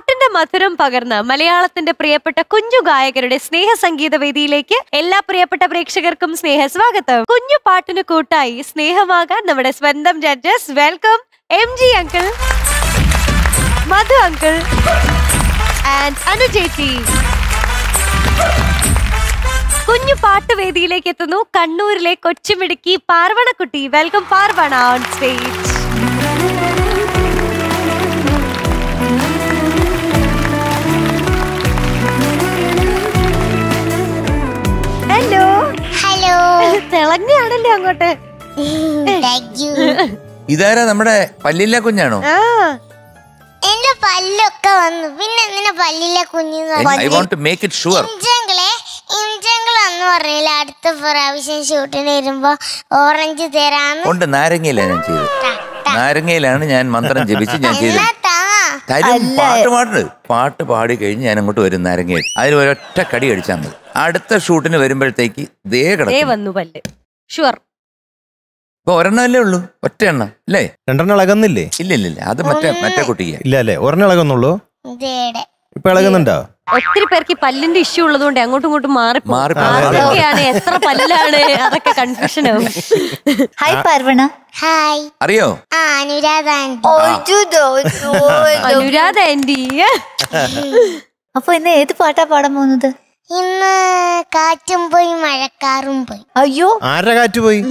പാട്ടിന്റെ മധുരം പകർന്ന് മലയാളത്തിന്റെ പ്രിയപ്പെട്ട കുഞ്ഞു ഗായകരുടെ സ്നേഹ സംഗീത വേദിയിലേക്ക് എല്ലാ പ്രിയപ്പെട്ട പ്രേക്ഷകർക്കും സ്നേഹ സ്വാഗതം കുഞ്ഞു പാട്ടിന് കൂട്ടായി സ്നേഹമാകാൻ നമ്മുടെ സ്വന്തം judges welcome M G uncle Madhu uncle and Anu കുഞ്ഞു പാട്ട് വേദിയിലേക്ക് എത്തുന്നു കണ്ണൂരിലെ കൊച്ചുമിടുക്കി പാർവണക്കുട്ടി. Welcome Parvana on stage hello തിളങ്ങാണല്ലോ അങ്ങോട്ട്. ഇതാരാ നമ്മുടെ പല്ലില്ല കുഞ്ഞാണോ? ആ. എന്റെ പല്ലൊക്കെ വന്നു. പിന്നെ എന്തിനാ പല്ലിലെ കുഞ്ഞു I want to make it sure ഇഞ്ചങ്ങളെ ഇഞ്ചങ്ങൾ എന്ന് പറഞ്ഞില്ല അടുത്ത പ്രാവശ്യം ഷൂട്ടിന് വരുമ്പോ ഓറഞ്ച് തരാന്ന്? ഉണ്ട് നാരങ്ങയില ഞാൻ ചെയ്തത്. നാരങ്ങയിലാണ് ഞാൻ മന്ത്രം ജപിച്ച് ഞാൻ ചെയ്തത്. തരും പാട്ട് പാടുന്നത്. പാട്ട് പാടി കഴിഞ്ഞ് ഞാൻ അങ്ങോട്ട് വരും നാരങ്ങയിൽ. അതിൽ ഒരൊറ്റ കടി അടിച്ചാൽ മതി. അടുത്ത ഷൂട്ടിന് വരുമ്പോഴത്തേക്ക് ദേ കിടക്കും വന്നു പല്ല്. ഷുവർ ഇപ്പൊ ഒരെണ്ണമല്ലേ ഉള്ളൂ? ഒറ്റ എണ്ണം അല്ലേ? രണ്ടെണ്ണം ഇളകുന്നില്ലേ? ഇല്ല ഇല്ല ഇല്ല. അത് മറ്റേ മറ്റേ കുട്ടിക്ക്. ഇല്ല അല്ലേ? ഒരെണ്ണം ഇളകുന്നുള്ളൂ? ഇപ്പൊ ഇളകുന്നുണ്ടോ? ഒത്തിരി പേർക്ക് പല്ലിന്റെ ഇഷ്യൂ ഉള്ളതുകൊണ്ട് അങ്ങോട്ടും ഇങ്ങോട്ടും മാറി മാറി അതൊക്കെയാണ് എത്ര പല്ലാണ്? അതൊക്കെ കൺഫ്യൂഷൻ ആവും. ഹായ് പാർവണ ഹായ് അറിയോ? അനുരാധ ആന്റി അപ്പൊ ഇന്ന് ഏത് പാട്ടാ പാടാൻ പോകുന്നത്? ഇന്ന് കാറ്റും പോയി മഴക്കാറും പോയി. അയ്യോ. ആരുടെ കാറ്റ് പോയി?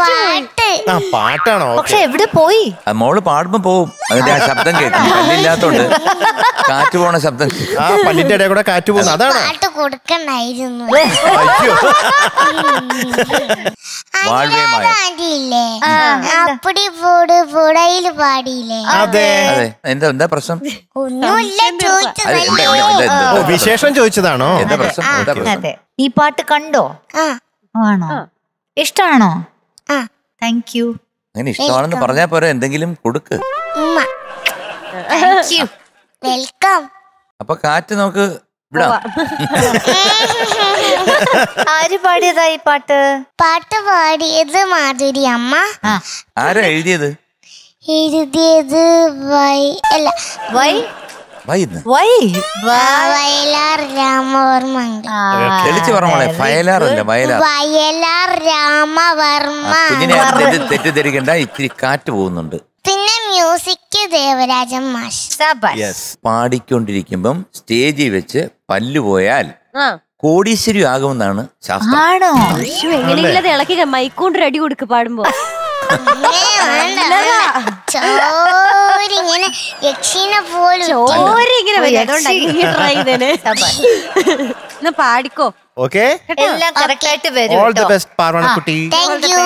പാട്ട്. ആ പാട്ടാണോ? പക്ഷെ എവിടെ പോയി? ആ മോൾ പാടുമ്പോ പോവും. അതിന്റെ ആ ശബ്ദം കേൾക്കും. പല്ലില്ലാത്തോണ്ട്. കാറ്റ് പോണ ശബ്ദം കേൾക്കും. ആ പല്ലിന്റെ ഇടയിൽ കൂടെ കാറ്റ് പോകുന്നു. അതാണ്? പാട്ട് കൊടുക്കണ്ടായിരുന്നു അയ്യോ. അപ്പടി പോട് പാടിയില്ലേ? അതെ. അതെ. എന്താ എന്താ പ്രശ്നം? ഒന്നുമില്ല അത് എന്താ ചോദിച്ചതല്ലേ. എന്താ എന്താ എന്താ ഓ വിശേഷം ചോദിച്ചതാണോ? എന്താ പ്രശ്നം? എന്താ പ്രശ്നം? അതെ ഈ പാട്ട് കണ്ടോ? ആ. ആണോ? ഇഷ്ടാണോ? ആ. താങ്ക് യു അങ്ങനെ ഇഷ്ടമാണെന്ന് പറഞ്ഞാൽ പോരാ എന്തെങ്കിലും കൊടുക്ക്. വെൽക്കം അപ്പൊ കാറ്റ് നമുക്ക് ആര് പാടിയതാ ഈ പാട്ട്? പാട്ട് പാടിയത് മാധുരി അമ്മ. ആരാ എഴുതിയത്? എഴുതിയത് വൈ അല്ല വൈ വയലാർ രാമവർമ്മ വയലാർ. രാമവർമ്മ. തെറ്റിദ്ധരിക്കണ്ട ഇത്തിരി കാറ്റ് പോകുന്നുണ്ട്. പിന്നെ മ്യൂസിക് ദേവരാജൻ മാഷ്. യെസ് പാടിക്കൊണ്ടിരിക്കുമ്പം സ്റ്റേജിൽ വെച്ച് പല്ല് പോയാൽ ആ. കോടീശ്വരി ആകുമെന്നാണ് ശാസ്ത്രം. ആണോ? ശ്ശോ, എങ്ങനെയെങ്കിലും അത് ഇളക്കി മൈക്കൊണ്ട് അടി കൊടുക്ക് പാടുമ്പോ. ചോരിങ്ങനെ യക്ഷീനെ പോലും ചോരിങ്ങനെ. എന്നാ പാടിക്കോ. ഓക്കെ എല്ലാം കറക്റ്റ് ആയിട്ട് വരും ഓൾ ദി. ബെസ്റ്റ് പാർവണക്കുട്ടി. താങ്ക് യു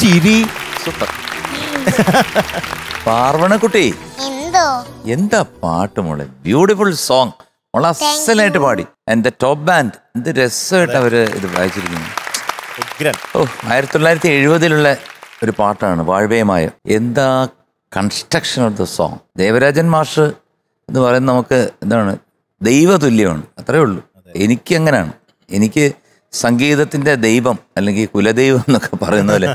ചിരി. സൂപ്പർ. പാർവണക്കുട്ടി എന്തോ? എന്താ പാട്ട് മോളെ? ബ്യൂട്ടിഫുൾ സോങ് മോളെ അസലായിട്ട് പാടി. എന്റെ ടോപ്പ് ബാൻഡ് എന്ത് രസമായിട്ട് അവർ ഇത് വായിച്ചിരിക്കുന്നു. ഉഗ്രൻ ഓ ആയിരത്തി തൊള്ളായിരത്തി എഴുപതിലുള്ള ഒരു പാട്ടാണ് വാഴ്വേമായ. എന്താ construction of the song Devarajan മാഷ് എന്ന് പറയുന്നത് നമുക്ക് എന്താണ്? ദൈവതുല്യമാണ്. അത്രേ ഉള്ളൂ. എനിക്ക് അങ്ങനെയാണ് എനിക്ക് സംഗീതത്തിന്റെ ദൈവം അല്ലെങ്കിൽ കുലദൈവം എന്നൊക്കെ പറയുന്ന പോലെ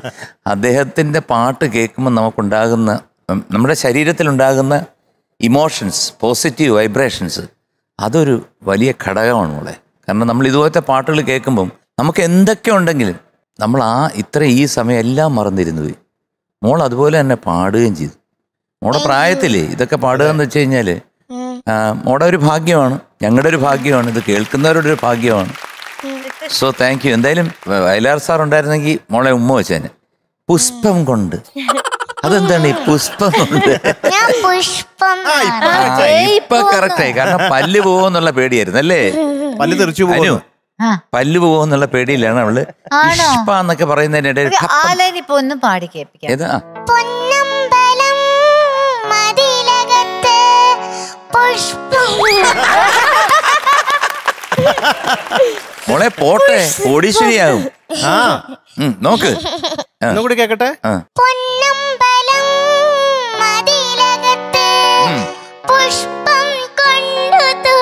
അദ്ദേഹത്തിന്റെ പാട്ട് കേൾക്കുമ്പോൾ നമുക്കുണ്ടാകുന്ന നമ്മുടെ ശരീരത്തിലുണ്ടാകുന്ന ഇമോഷൻസ് പോസിറ്റീവ് വൈബ്രേഷൻസ് അതൊരു വലിയ ഘടകമാണ് മോളെ. കാരണം നമ്മൾ ഇതുപോലത്തെ പാട്ടുകൾ കേൾക്കുമ്പം നമുക്ക് എന്തൊക്കെ ഉണ്ടെങ്കിലും നമ്മൾ ആ ഇത്ര ഈ സമയം എല്ലാം മറന്നിരുന്നു പോയി. മോൾ അതുപോലെ തന്നെ പാടുകയും ചെയ്തു. മോളുടെ പ്രായത്തിൽ ഇതൊക്കെ പാടുക എന്ന് വെച്ച് കഴിഞ്ഞാൽ. മോടെ ഒരു ഭാഗ്യമാണ് ഞങ്ങളുടെ ഒരു ഭാഗ്യമാണ് ഇത് കേൾക്കുന്നവരുടെ ഒരു ഭാഗ്യമാണ്. സോ താങ്ക് യു എന്തായാലും വയലാർ സാർ ഉണ്ടായിരുന്നെങ്കിൽ മോളെ ഉമ്മ വെച്ചേനെ. പുഷ്പം കൊണ്ട്. അതെന്താണ് ഈ പുഷ്പം കൊണ്ട്? ഞാൻ പുഷ്പം ഇപ്പൊ കറക്റ്റായി കാരണം പല്ല് പോവെന്നുള്ള പേടിയായിരുന്നു അല്ലേ? പല്ല് തെറിച്ചു ആ. പല്ല് പോവെന്നുള്ള പേടിയിലാണ് അവൾ? പുഷ്പ എന്നൊക്കെ പറയുന്നതിനിടയിൽ. ഒന്ന് പാടി കേൾപ്പിക്കാം. ഏതാ? പുഷ്പം. മോളെ പോട്ടെ കോടീശ്വരിയാകും ആ. നോക്ക്. ഒന്നുകൂടി കൂടി കേക്കട്ടെ? ആ. പൊന്നമ്പലം മതിലകത്ത് ഉം. പുഷ്പം കൊണ്ടു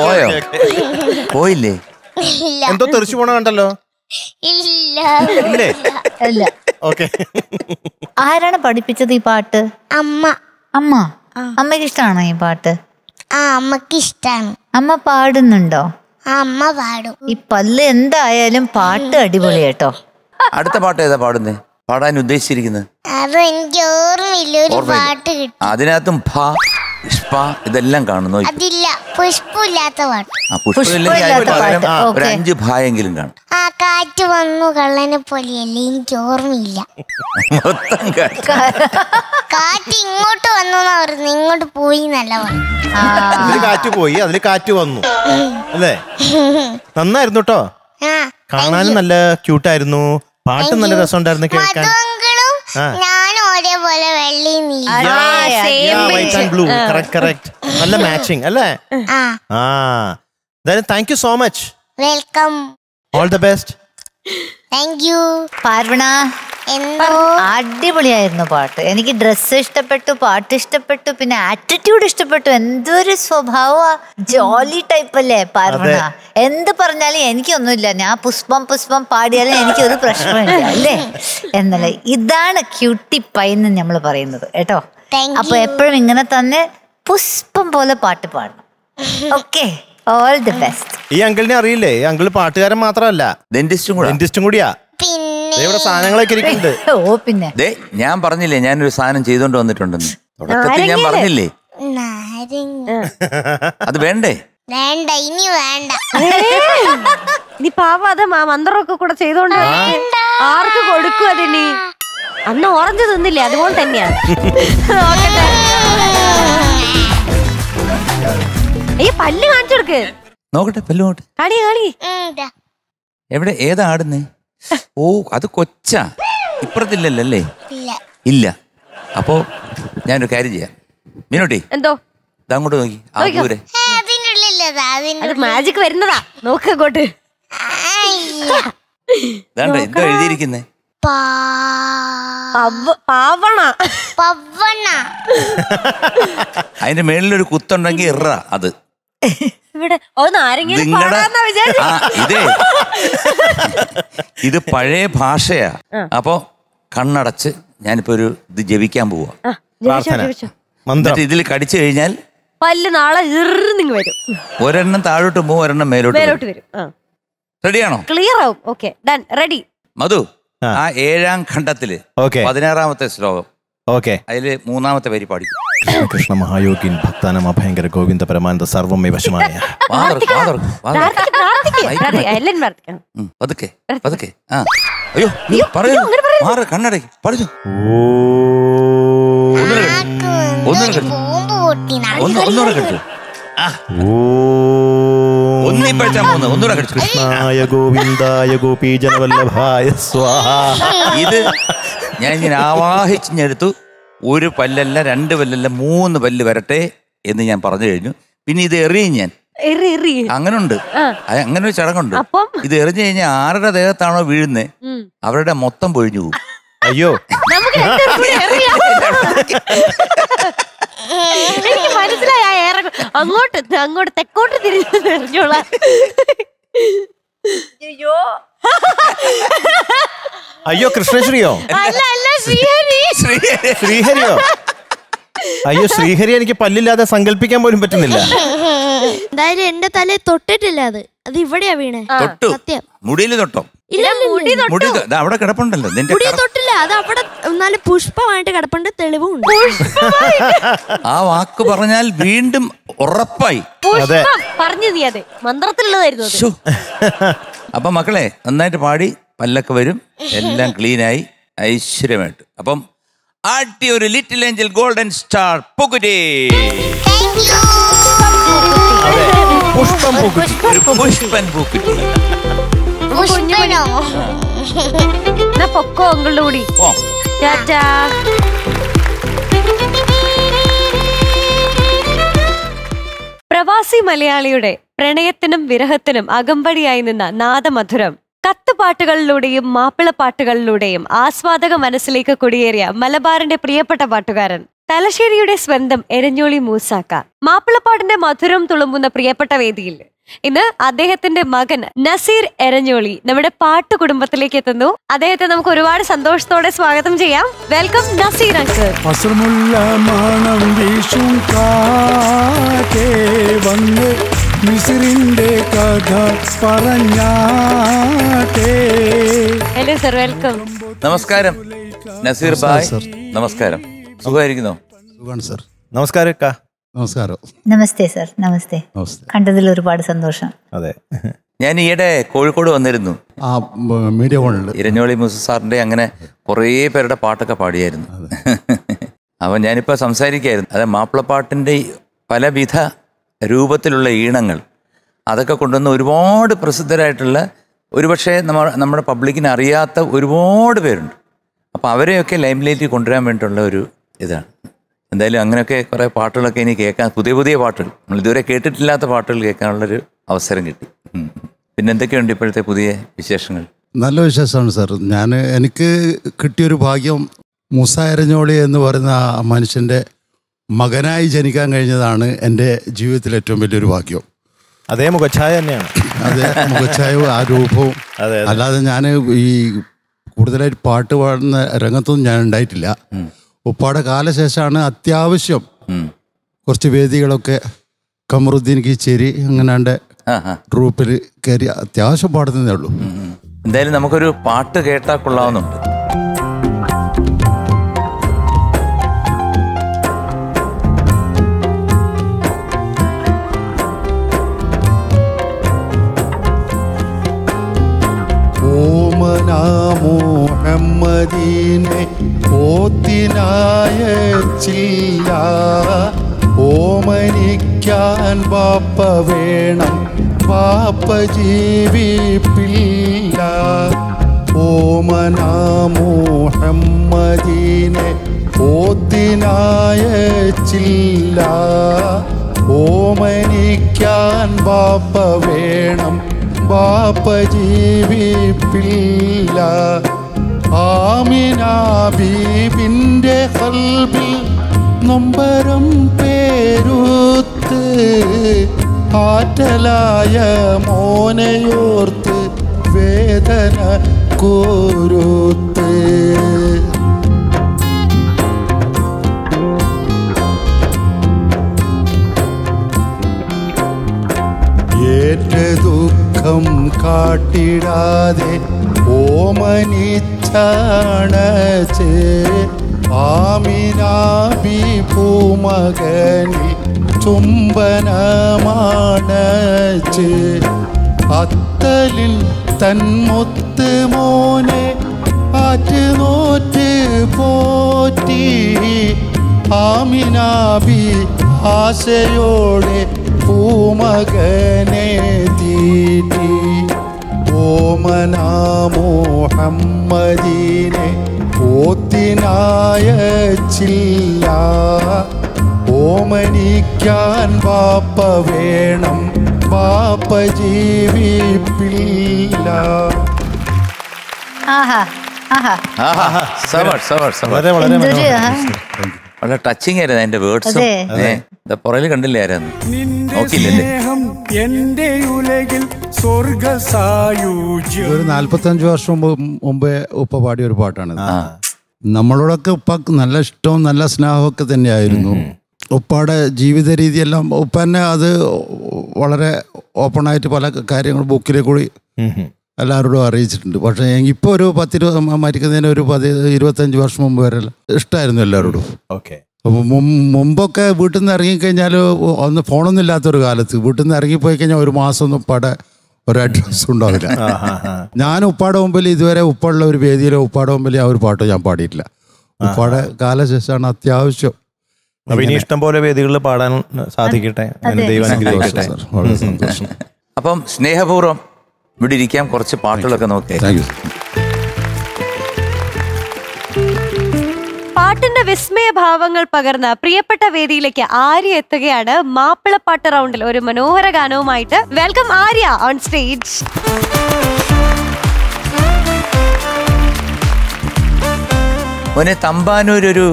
പോയോ. പോയില്ലേ? എന്തോ തെറിച്ചു പോണ കണ്ടല്ലോ. ഇല്ല. ഇല്ലേ? അല്ല ഓക്കെ. ആരാണ് പഠിപ്പിച്ചത് ഈ പാട്ട്? അമ്മ. അമ്മ. അമ്മയ്ക്ക് ഇഷ്ടമാണോ ഈ പാട്ട്? ആ അമ്മയ്ക്ക് ഇഷ്ടാണ് അമ്മ പാടുന്നുണ്ടോ? ആ അമ്മ പാടും. ഈ പല്ല് എന്തായാലും പാട്ട് അടിപൊളി കേട്ടോ. അടുത്ത പാട്ട് ഏതാ പാടുന്നേ? പാടാൻ ഉദ്ദേശിച്ചിരിക്കുന്നത്. അത് എനിക്ക് ഓർമ്മയില്ല. ഒരു പാട്ട് കിട്ടും. അതിനകത്തും ഭ. പുഷ്പ ഇതെല്ലാം കാണുന്നു? അതില്ല. പുഷ്പമില്ലാത്ത പാട്ട് ആ പുഷ്പമില്ലെങ്കിൽ പുഷ്പമില്ലാത്ത പകരം പാട്ട്, ഒരു അഞ്ചു ഭായെങ്കിലും കാണും. ആ കാറ്റ് വന്നു കള്ളനെ പോലെയല്ലേ? എനിക്ക് ഓർമ്മയില്ല. മൊത്തം കാറ്റ്. കാറ്റ് ഇങ്ങോട്ട് വന്നു എന്നാ പറയുന്നത്? ഇങ്ങോട്ട് പോയി എന്നല്ല പറഞ്ഞു ആ. അതിൽ കാറ്റ് പോയി അതിൽ കാറ്റ് വന്നു. അല്ലേ? നന്നായിരുന്നു കേട്ടോ ആ കാണാനും നല്ല ക്യൂട്ടായിരുന്നു പാട്ടും നല്ല രസം രസമുണ്ടായിരുന്നു കേൾക്കാൻ. മധുവങ്കളും ആ. ഒരേപോലെ വെള്ളി നീല. same white and blue correct correct നല്ല മാച്ചിങ് അല്ലേ? ആ. Thank you so much welcome all the best thank you Parvana അടിപൊളിയായിരുന്നു പാട്ട്. എനിക്ക് ഡ്രസ്സ് ഇഷ്ടപ്പെട്ടു പാട്ട് ഇഷ്ടപ്പെട്ടു പിന്നെ ആറ്റിറ്റ്യൂഡ് ഇഷ്ടപ്പെട്ടു. എന്തൊരു സ്വഭാവ ജോലി ടൈപ്പ് അല്ലേ പറഞ്ഞ എന്ത് പറഞ്ഞാലും എനിക്കൊന്നുമില്ല. ഞാൻ പുഷ്പം പുഷ്പം പാടിയാലും എനിക്കൊരു പ്രശ്നമില്ല അല്ലേ? എന്നല്ല. ഇതാണ് ക്യൂട്ടി പൈ എന്ന് നമ്മൾ പറയുന്നത് കേട്ടോ. അപ്പൊ എപ്പോഴും ഇങ്ങനെ തന്നെ പുഷ്പം പോലെ പാട്ട് പാടണം. ഓക്കെ ഓൾ ദി ബെസ്റ്റ് ഈ അങ്കിളിനെ അറിയില്ലേ? ഈ അങ്കിൾ പാട്ടുകാരൻ മാത്രമല്ല. ഡെന്റിസ്റ്റും കൂടെ. ഡെന്റിസ്റ്റും കൂടിയാ. പിന്നെ ഇവിടെ സാധനങ്ങളൊക്കെ ഇരിക്കുന്നുണ്ട്. ഓ പിന്നെ. ദേ ഞാൻ പറഞ്ഞില്ലേ ഞാനൊരു സാധനം ചെയ്തോണ്ട് വന്നിട്ടുണ്ടെന്ന് തുടക്കത്തിൽ ഞാൻ പറഞ്ഞില്ലേ? അത് വേണ്ടേ? വേണ്ട ഇനി വേണ്ട. ഇനി പാവാത അത് മന്ത്രമൊക്കെ കൂടെ ചെയ്തോണ്ട് ആർക്ക് കൊടുക്കും അതിനി? അന്ന് ഓറഞ്ച് തിന്നില്ലേ അതുപോലെ തന്നെയാ. നോക്കട്ടെ. അയ്യോ പല്ല് കാണിച്ചു കൊടുക്ക് നോക്കട്ടെ പല്ലു നോക്കട്ടെ. കാണി കാണി എവിടെ ഏതാ ആടുന്നേ? ഓ അത് കൊച്ചാ. ഇപ്പുറത്തില്ലല്ലോ അല്ലേ ഇല്ല. ഇല്ല. അപ്പോ ഞാനൊരു കാര്യം ചെയ്യാം. മീനോട്ടി. എന്തോ? അങ്ങോട്ട് നോക്കി. ആ നോക്കിക്കോ. ദൂരെ. അത് മാജിക് വരുന്നതാ. നോക്ക് അങ്ങോട്ട്. അയ്യ. എന്തോ എഴുതിയിരിക്കുന്നേ? പവ്വ- പാവണ. പവ്വണ്ണ അതിന്റെ മേളിലൊരു കുത്തുണ്ടെങ്കിൽ ഇറ അത്. ഇവിടെ. ഓ നാരങ്ങ നിങ്ങടെ പാടാന്നാ വിചാരിച്ചു ഇതേ. ഇത് പഴയ ഭാഷയാ. അപ്പോ കണ്ണടച്ച് ഞാനിപ്പോ ഒരു ഇത് ജപിക്കാൻ പോവാ. എന്നിട്ട് ഇതിൽ കടിച്ചു കഴിഞ്ഞാൽ പല്ല് നാളെ വരും. ഒരെണ്ണം താഴോട്ട് പോകും ഒരെണ്ണം മേലോട്ട് മേലോട്ട് വരും. റെഡിയാണോ? ക്ലിയർ ആവും. ഓക്കെ ഡൺ റെഡി മധു ആ. ഏഴാം ഖണ്ഡത്തിൽ ഓക്കെ പതിനാറാമത്തെ ശ്ലോകം. ഓക്കെ അതിൽ മൂന്നാമത്തെ വരി പാടി കൃഷ്ണ മഹായോഗിൻ ഭക്താനം അഭയങ്കര ഗോവിന്ദ പരമാനന്ദ സർവമേ വശമായ പതുക്കെ പതുക്കെ. ആ. അയ്യോ നീ പറയൂ മാറ് കണ്ണടയ്ക്ക് പഠിച്ചു. ഒന്നുകൂടെ കേട്ടു. ഒന്നുകൂടെ കേട്ടു. കൃഷ്ണായ ഗോവിന്ദായ ഗോപീജനവല്ലഭായ സ്വാഹ. ഇത് ഞാൻ ഇങ്ങനെ ആവാഹിച്ചെടുത്തു ഒരു പല്ലല്ല രണ്ട് പല്ലല്ല മൂന്ന് പല്ല് വരട്ടെ എന്ന് ഞാൻ പറഞ്ഞു കഴിഞ്ഞു. പിന്നെ ഇത് എറിയും ഞാൻ. എറി എറി. അങ്ങനെ ഉണ്ട് ആ. അങ്ങനെ ഒരു ചടങ്ങുണ്ട്. അപ്പം? ഇത് എറിഞ്ഞു കഴിഞ്ഞാൽ ആരുടെ ദേഹത്താണോ വീഴുന്നേ? അവരുടെ മൊത്തം പൊഴിഞ്ഞു പോകും. അയ്യോ. എനിക്ക് മനസ്സിലായി അങ്ങോട്ട് അങ്ങോട്ട് തെക്കോട്ട് തിരിഞ്ഞു എറിഞ്ഞോളാം. അയ്യോ. അയ്യോ കൃഷ്ണശ്രീയോ അല്ല അല്ല ശ്രീഹരി. ശ്രീഹരിയോ? അയ്യോ ശ്രീഹരി എനിക്ക് പല്ലില്ലാതെ സങ്കല്പിക്കാൻ പോലും പറ്റുന്നില്ല. എന്തായാലും എന്റെ തലയിൽ തൊട്ടിട്ടില്ല അത്. അത് ഇവിടെയാ വീണേ. തൊട്ടു. സത്യം. മുടിയിൽ തൊട്ടോ? ഇല്ല മുടി തൊട്ടു. മുടി തൊ- ദാ അവിടെ കിടപ്പുണ്ടല്ലോ. നിന്റെ മുടി കറ- തൊട്ടില്ല. അത് അവിടെ നല്ല പുഷ്പമായിട്ട് കിടപ്പുണ്ട് തെളിവും ഉണ്ട്. ആ വാക്ക് പറഞ്ഞാൽ വീണ്ടും ഉറപ്പായി. പുഷ്പം പറഞ്ഞു നീ അതെ മന്ത്രത്തിലുള്ളതായിരുന്നു അത്. ശ്ശോ. അപ്പൊ മക്കളെ നന്നായിട്ട് പാടി. പല്ലൊക്കെ വരും എല്ലാം ക്ലീനായി ഐശ്വര്യമായിട്ട്. അപ്പം ആട്ടി ഒരു ലിറ്റിൽ ഏഞ്ചൽ ഗോൾഡൻ സ്റ്റാർ പൊക്കുറ്റേ പുഷ്പം പൂക്കുറ്റി പുഷ്പൻ പൂക്കുറ്റി പുഷ്പനോ? എന്നാ പൊക്കോ അങ്കളുടെ കൂടി. ഓ ടാറ്റാ. പ്രവാസി മലയാളിയുടെ പ്രണയത്തിനും വിരഹത്തിനും അകമ്പടിയായി നിന്ന നാദമധുരം. കത്തുപാട്ടുകളിലൂടെയും മാപ്പിളപ്പാട്ടുകളിലൂടെയും ആസ്വാദക മനസ്സിലേക്ക് കുടിയേറിയ മലബാറിന്റെ പ്രിയപ്പെട്ട പാട്ടുകാരൻ തലശ്ശേരിയുടെ സ്വന്തം എരഞ്ഞോളി മൂസാക്ക. മാപ്പിളപ്പാട്ടിന്റെ മധുരം തുളുമ്പുന്ന പ്രിയപ്പെട്ട വേദിയിൽ ഇന്ന് അദ്ദേഹത്തിന്റെ മകൻ നസീർ എരഞ്ഞോളി നമ്മുടെ പാട്ട് കുടുംബത്തിലേക്ക് എത്തുന്നു. അദ്ദേഹത്തെ നമുക്ക് ഒരുപാട് സന്തോഷത്തോടെ സ്വാഗതം ചെയ്യാം. വെൽക്കം നസീർ വന്ന് മിസിറിന്റെ കഥ പറഞ്ഞാട്ടേ. ഹലോ സർ വെൽക്കം നമസ്കാരം. നസീർ ബായ് സർ. നമസ്കാരം. സുഖമായിരിക്കുന്നോ? സുഖമാണ് സർ നമസ്കാരം അക്ക. നമസ്കാരം. നമസ്തേ സർ നമസ്തേ. കണ്ടതിൽ ഒരുപാട് സന്തോഷം. അതെ. ഞാൻ ഈയിടെ കോഴിക്കോട് വന്നിരുന്നു. ആ മീഡിയ ഇരഞ്ഞോളി മുസ സാറിന്റെ അങ്ങനെ കുറേ പേരുടെ പാട്ടൊക്കെ പാടിയായിരുന്നു. അപ്പം ഞാനിപ്പോൾ സംസാരിക്കായിരുന്നു അത് മാപ്പിളപ്പാട്ടിന്റെ പലവിധ രൂപത്തിലുള്ള ഈണങ്ങൾ. അതൊക്കെ കൊണ്ടുവന്ന് ഒരുപാട് പ്രസിദ്ധരായിട്ടുള്ള ഒരുപക്ഷെ നമ്മ നമ്മുടെ പബ്ലിക്കിന് അറിയാത്ത ഒരുപാട് പേരുണ്ട്. അപ്പോൾ അവരെയൊക്കെ ലൈംലൈറ്റിൽ കൊണ്ടുവരാൻ വേണ്ടിയിട്ടുള്ള ഒരു ഇതാണ്. എന്തായാലും അങ്ങനെയൊക്കെ കുറേ പാട്ടുകളൊക്കെ ഇനി കേൾക്കാൻ പുതിയ പുതിയ പാട്ടുകൾ. നമ്മൾ ഇതുവരെ കേട്ടിട്ടില്ലാത്ത പാട്ടുകൾ കേൾക്കാനുള്ളൊരു അവസരം കിട്ടി. പിന്നെ എന്തൊക്കെയുണ്ട് ഇപ്പോഴത്തെ പുതിയ വിശേഷങ്ങൾ? നല്ല വിശേഷമാണ് സാർ. ഞാൻ എനിക്ക് കിട്ടിയൊരു ഭാഗ്യം മുസ എരഞ്ഞോളി എന്ന് പറയുന്ന ആ മനുഷ്യന്റെ മകനായി ജനിക്കാൻ കഴിഞ്ഞതാണ് എന്റെ ജീവിതത്തിലെ ഏറ്റവും വലിയൊരു ഭാഗ്യം. അതേ മുഖച്ഛായ തന്നെയാണ്. അതേ മുഖച്ഛായവും ആ രൂപവും. അല്ലാതെ ഞാൻ ഈ കൂടുതലായിട്ട് പാട്ട് പാടുന്ന രംഗത്തൊന്നും ഞാൻ ഉണ്ടായിട്ടില്ല. ഉപ്പാടെ കാലശേഷമാണ് അത്യാവശ്യം കുറച്ച് വേദികളൊക്കെ കമറുദ്ദീൻ കീച്ചേരി അങ്ങനാണ്ട് ഗ്രൂപ്പിൽ കയറി അത്യാവശ്യം പാടുന്നതേ ഉള്ളൂ. എന്തായാലും നമുക്കൊരു പാട്ട് കേട്ടാൽ കൊള്ളാവുന്നുണ്ട്. ജീവിപ്പില്ല. ഓമനാമോഹമ്മദീനെ ഓത്തിനായച്ചില്ല. ഓമനിക്കാൻ ബാപ്പ വേണം. ബാപ്പ ജീവിപ്പില്ല. ആമിന ബീബിന്റെ കൽബിൽ നൊമ്പരം ആറ്റലായ മോനയോർത്ത് വേദന കൂരുത്ത്. ഏറ്റ ദുഃഖം കാട്ടിടാതെ ഓമനിച്ചാണച്ച് ആമിനാബി പൂമകനി ചുംബനമാണച്ച്. അത്തലിൽ തന്മുത്ത് മോനെ ആറ്റുനോറ്റ് പോറ്റി. ആമിനാബി ആശയോടെ പൂമകനെ തീറ്റി. ഓമനാമോഹമ്മദീനെ ഓത്തിനായച്ചില്ല. ഓമനിക്കാൻ വാപ്പ വേണം. വാപ്പ ജീവിപ്പില്ല. ആഹാ ആഹാ. ആഹാ സവർ സവർ സവർ വളരെ ടച്ചിങ് ആയിരുന്നു എന്റെ വേർഡ്സും അതെ. പുറകിൽ കണ്ടില്ലായിരുന്നു നോക്കിയില്ലല്ലേ? എന്റെ ഉലകിൽ സ്വർഗ സായുജ്യം ഒരു നാല്പത്തഞ്ച് വർഷം മുമ്പ് മുമ്പേ ഉപ്പ പാടിയ ഒരു പാട്ടാണ്. നമ്മളോടൊക്കെ ഉപ്പ നല്ല ഇഷ്ടവും നല്ല സ്നേഹമൊക്കെ തന്നെയായിരുന്നു. ഉപ്പയുടെ ജീവിത രീതിയെല്ലാം ഉപ്പ തന്നെ അത് വളരെ ഓപ്പണായിട്ട് പല കാര്യങ്ങൾ ബുക്കിലെ കൂടി. എല്ലാവരോടും അറിയിച്ചിട്ടുണ്ട്. പക്ഷേ ഇപ്പോൾ ഒരു പത്തിരുപത് മരിക്കുന്നതിന് ഒരു പതി ഇരുപത്തഞ്ച് വർഷം മുമ്പ് വരെ ഇഷ്ടമായിരുന്നു എല്ലാവരോടും. ഓക്കെ. മുമ്പൊക്കെ വീട്ടിൽ നിന്ന് ഇറങ്ങിക്കഴിഞ്ഞാൽ ഒന്ന് ഫോണൊന്നും ഇല്ലാത്തൊരു കാലത്ത് വീട്ടിൽ നിന്ന് ഇറങ്ങിപ്പോയി കഴിഞ്ഞാൽ ഒരു മാസം ഒന്നും ഉപ്പാടെ ഒരു അഡ്രസ്സും ഉണ്ടാവില്ല. ഞാൻ ഉപ്പാടെ മുമ്പിൽ ഇതുവരെ ഉപ്പുള്ള ഒരു വേദിയിലോ ഉപ്പാടെ മുമ്പിൽ ആ ഒരു പാട്ടോ ഞാൻ പാടിയിട്ടില്ല. ഉപ്പാടെ കാലശേഷമാണ് അത്യാവശ്യം അപ്പൊ ഇനി ഇഷ്ടം പോലെ വേദികളിൽ പാടാൻ സാധിക്കട്ടെ ദൈവം അനുഗ്രഹിക്കട്ടെ. അപ്പം സ്നേഹപൂർവം ഇവിടെ ഇരിക്കാം. കുറച്ച് പാട്ടുകളൊക്കെ നോക്കി. പാട്ടിന്റെ വിസ്മയ ഭാവങ്ങൾ പകർന്ന പ്രിയപ്പെട്ട വേദിയിലേക്ക് ആര്യ എത്തുകയാണ്. മാപ്പിളപ്പാട്ട് റൗണ്ടിൽ ഒരു മനോഹര ഗാനവുമായിട്ട് വെൽക്കം ആര്യ ഓൺ സ്റ്റേജ് മോനെ തമ്പാനൂർ ഒരു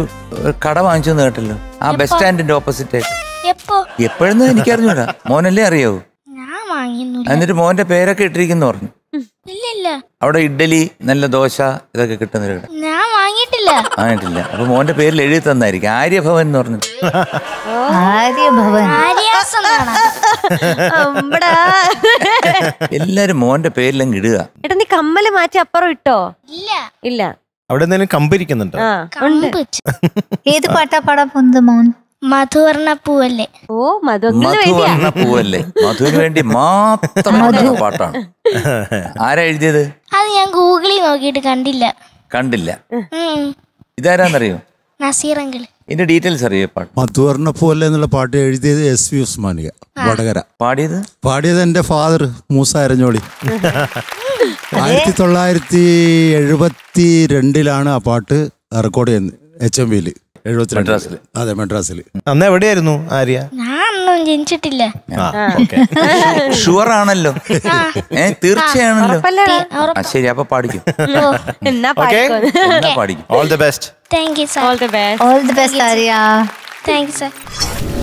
ഒരു കട വാങ്ങിച്ചു കേട്ടല്ലോ. ആ ബസ് സ്റ്റാൻഡിന്റെ ഓപ്പോസിറ്റ് എപ്പോഴെന്ന് എപ്പോ? എപ്പോഴെന്ന് എനിക്കറിഞ്ഞൂടാ. മോനല്ലേ അറിയാവൂ? ഞാൻ വാങ്ങിയൊന്നുമില്ല. എന്നിട്ട് മോന്റെ പേരൊക്കെ ഇട്ടിരിക്കുന്നു പറഞ്ഞു. ഇല്ല ഇല്ല അവിടെ ഇഡ്ഡലി നല്ല ദോശ ഇതൊക്കെ കിട്ടുന്ന ഞാൻ വാങ്ങിയിട്ടില്ല. വാങ്ങിയിട്ടില്ല. അപ്പൊ മോന്റെ പേരിൽ എഴുതി തന്നായിരിക്കും. ആര്യഭവൻ എന്ന് പറഞ്ഞു ആര്യഭവൻ. എല്ലാരും മോന്റെ പേരിലങ്ങ് ഇടുക. എടാ നീ കമ്മൽ മാറ്റി അപ്പുറം ഇട്ടോ? ഇല്ല. ഇല്ല. അവിടെ എന്തെങ്കിലും കമ്പിരിക്കുന്നുണ്ടോ? ഉണ്ട്. ഏത് പാട്ടാ പാടാൻ പോകുന്നത് മോൻ? മധുവർണ പൂവല്ലേ ഓ മധുങ്ങനെ മധു വേണ്ടിയാ. പറഞ്ഞ പൂവല്ലേ മധുവിന് വേണ്ടി മാത്രം പാട്ടാണ്. ആരാ എഴുതിയത്? അത് ഞാൻ ഗൂഗിളിൽ നോക്കിയിട്ട് കണ്ടില്ല. കണ്ടില്ല. ഇതാരാന്നറിയോ? നസീർ അങ്കിൾ ഇതിന്റെ ഡീറ്റെയിൽസ് അറിയോ പാട്ട്? മധുവർണ പൂവല്ലേ എന്നുള്ള പാട്ട് എഴുതിയത് എസ് വി ഉസ്മാനിയ വടകര. പാടിയത്? പാടിയത് എന്റെ ഫാദർ മൂസ അരഞ്ഞോളി. ആയിരത്തി തൊള്ളായിരത്തി എഴുപത്തി രണ്ടിലാണ് ആ പാട്ട് റെക്കോർഡ് ചെയ്യുന്നത്. എച്ച് എം വിയിൽ എഴുപത്തിരണ്ട് മദ്രാസിൽ. അതെ മെഡ്രാസിൽ അന്ന് എവിടെയായിരുന്നു ആര്യ? ഞാൻ ഒന്നും ജനിച്ചിട്ടില്ല ഷുവർ ആണല്ലോ. ഏ തീർച്ചയാണല്ലോ. ശരി അപ്പൊ പാടിക്കും. പാടിക്കോ? All the best thank you sir all the best all the best Arya. Thank you sir ും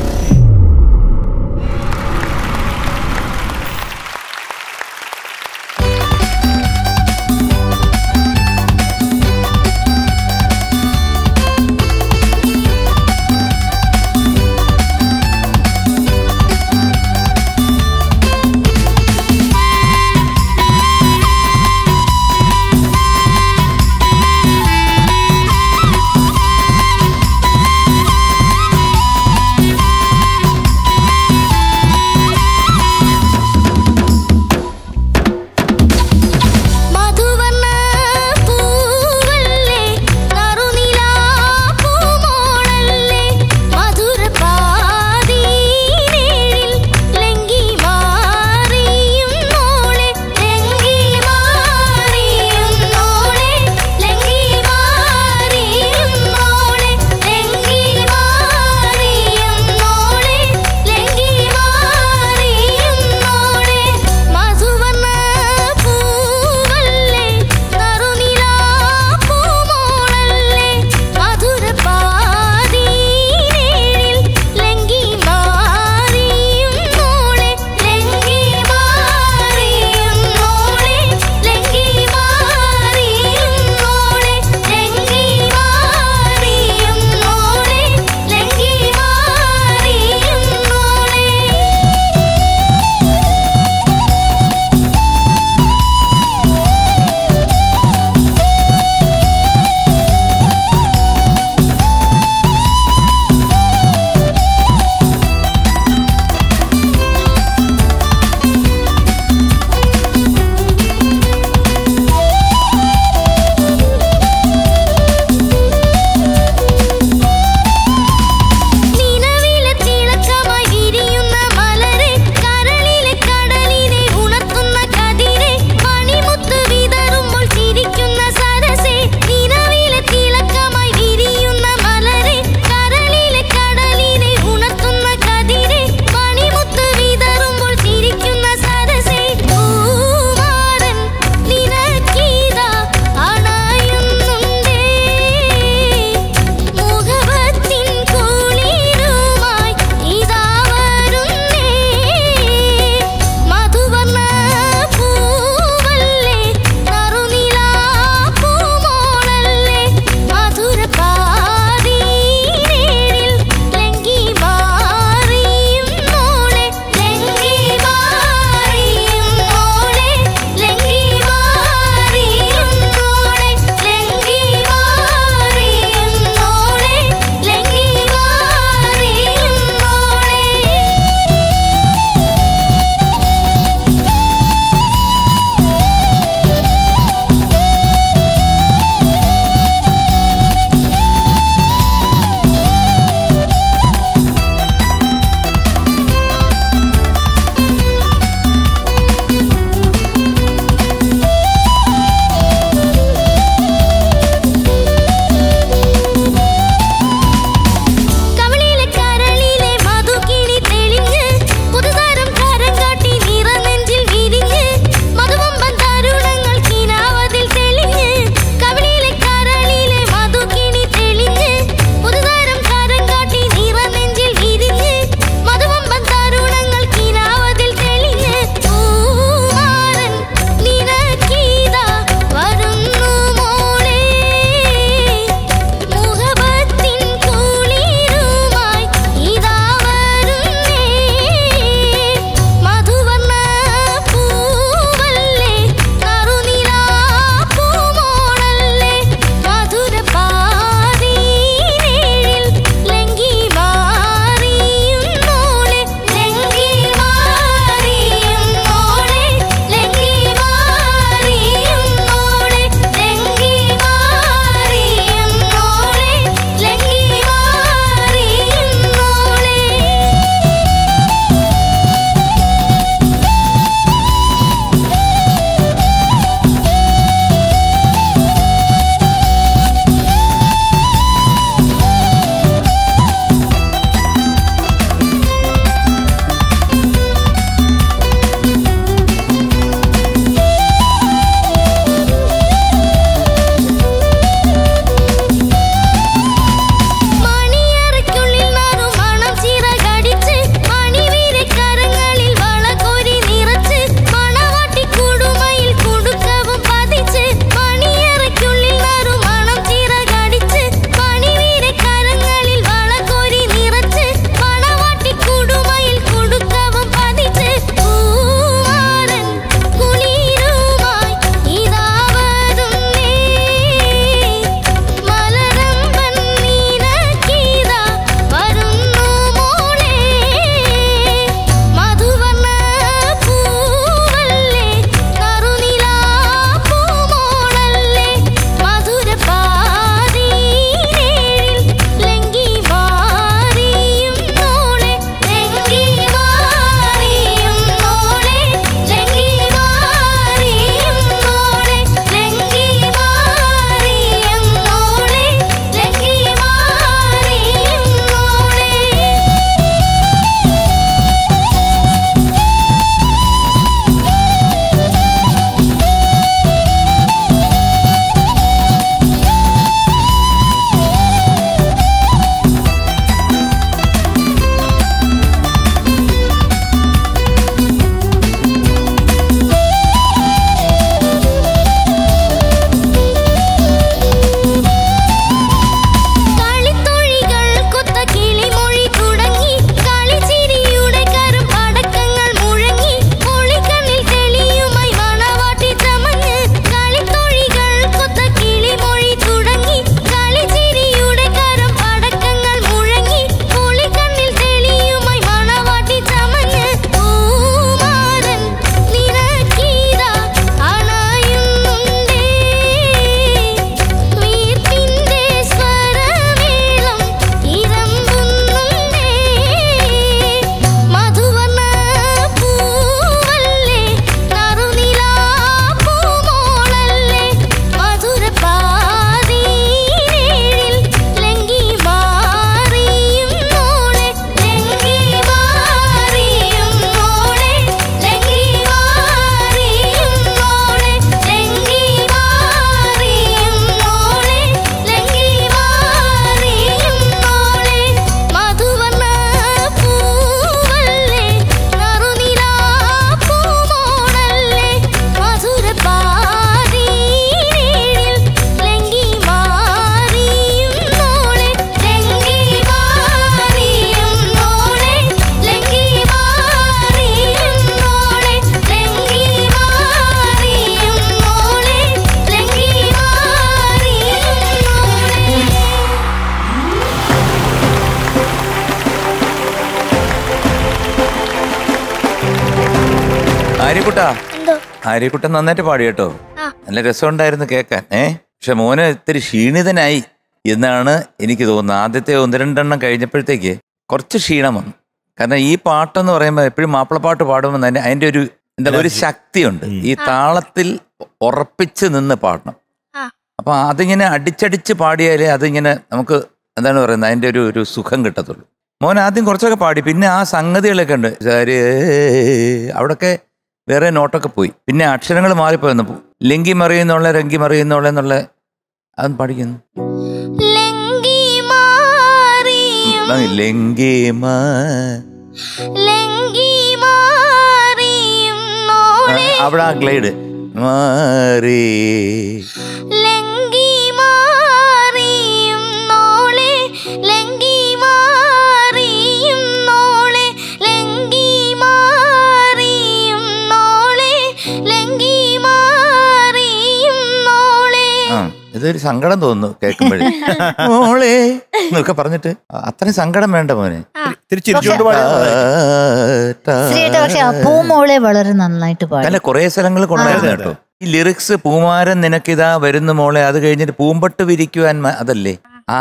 ആര്യക്കുട്ടൻ നന്നായിട്ട് പാടി കേട്ടോ. നല്ല രസമുണ്ടായിരുന്നു കേൾക്കാൻ. ഏ? പക്ഷെ മോന് ഇത്തിരി ക്ഷീണിതനായി എന്നാണ് എനിക്ക് തോന്നുന്നത്. ആദ്യത്തെ ഒന്ന് രണ്ടെണ്ണം കഴിഞ്ഞപ്പോഴത്തേക്ക് കുറച്ച് ക്ഷീണം വന്നു. കാരണം ഈ പാട്ടെന്ന് പറയുമ്പോൾ എപ്പോഴും മാപ്പിളപ്പാട്ട് പാടുമ്പോൾ തന്നെ അതിന്റെ ഒരു എന്താ ഒരു ശക്തിയുണ്ട്. ഈ താളത്തിൽ ഉറപ്പിച്ച് നിന്ന് പാടണം. ആ. അപ്പൊ അതിങ്ങനെ അടിച്ചടിച്ച് പാടിയാലേ അതിങ്ങനെ നമുക്ക് എന്താണ് പറയുന്നത് അതിന്റെ ഒരു ഒരു സുഖം കിട്ടത്തുള്ളൂ. മോൻ ആദ്യം കുറച്ചൊക്കെ പാടി. പിന്നെ ആ സംഗതികളൊക്കെ ഉണ്ട്. സാരി അവിടൊക്കെ വേറെ നോട്ടൊക്കെ പോയി. പിന്നെ അക്ഷരങ്ങൾ മാറിപ്പോയെന്ന് ലെങ്കി മറിയുന്നുള്ള രംഗി മറിയുന്നുള്ള എന്നുള്ള അതും പഠിക്കുന്നു. ലങ്കി അവിടെ ആ ഗ്ലൈഡ്. മാറി. ലങ്കി ഇതൊരു സങ്കടം തോന്നുന്നു കേൾക്കുമ്പോഴേ. മോളെ എന്നൊക്കെ പറഞ്ഞിട്ട്. അത്രയും സങ്കടം വേണ്ട മോനെ. പക്ഷെ വളരെ നന്നായിട്ട് പാടി. അല്ല കുറെ സ്ഥലങ്ങൾ കൊണ്ടായിരുന്നു കേട്ടോ. ഈ ലിറിക്സ് പൂമാരം നിനക്കിതാ വരുന്നു മോളെ അത് കഴിഞ്ഞിട്ട് പൂമ്പട്ട് വിരിക്കുവാൻ അതല്ലേ? ആ